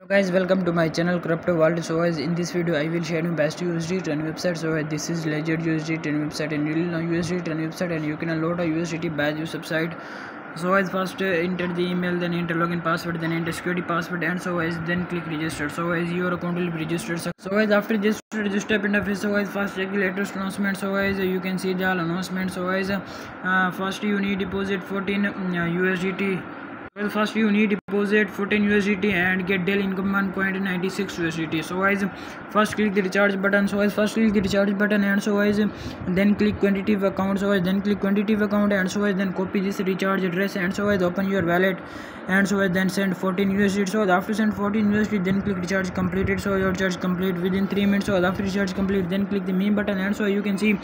Hello guys welcome to my channel crypto world. So as in this video i will share you best usd trend website. So as this is ledger usd trend website and you will know usd trend website and you can load a usdt badge website so as first uh, enter the email then enter login password then enter security password and so as then click register. So as your account will be registered. So as after this register interface so as first check the latest announcement. So uh, you can see the announcement. So as uh, first you need deposit 14 um, usdt well first you need deposit 14 USDT and get daily income 1.96 USDT so guys first click the recharge button. So guys first click the recharge button and so guys then click quantitative account. So guys then click quantitative account and so guys then copy this recharge address and so guys open your wallet and so guys then send 14 USDT so after send 14 USDT then click recharge completed. So your charge complete within 3 minutes. So after recharge complete then click the me button and so you can see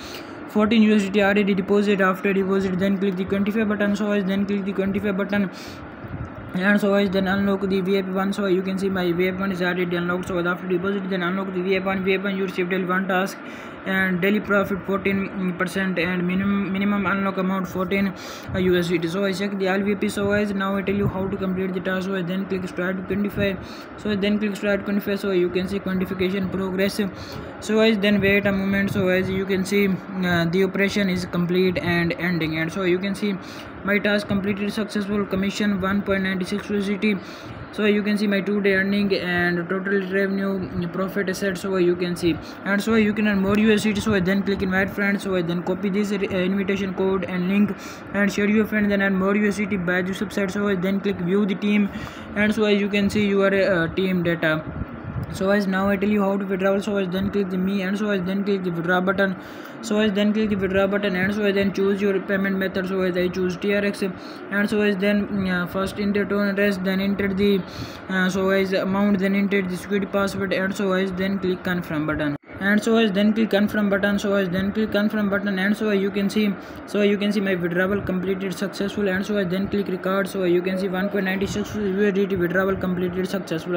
14 USDT already deposit. After deposit then click the 25 button. So guys then click the 25 button and so guys then unlock the vip one. So you can see my vip one is already unlocked. So after deposit then unlock the vip one. Vip one you receive daily one task and daily profit 14 percent and minimum minimum unlock amount 14 usdt so i check the lvp so guys now i tell you how to complete the task. So then click start 25 so then click start 25 so you can see quantification progress. So guys then wait a moment. So as you can see uh, the operation is complete and ending. And so you can see my task completed successful commission 1.96 USDT so you can see my two day earning and total revenue profit asset. So you can see. And so you can earn more USDT so then click invite friends so then copy this uh, invitation code and link and share your friend. Then earn more USDT by badge subset so then click view the team. And so you can see your uh, team data so as now i tell you how to withdraw so as then click the me and so as then click the withdraw button so as then click the withdraw button and so as then choose your payment method so as i choose trx and so as then uh, first enter TRON address then enter the uh, so as amount then enter the security password and so as then click confirm button and so as then click confirm button so as then click confirm button and so you can see so you can see my withdrawal completed successful and so as then click record so you can see 1.96 USDT withdrawal completed successful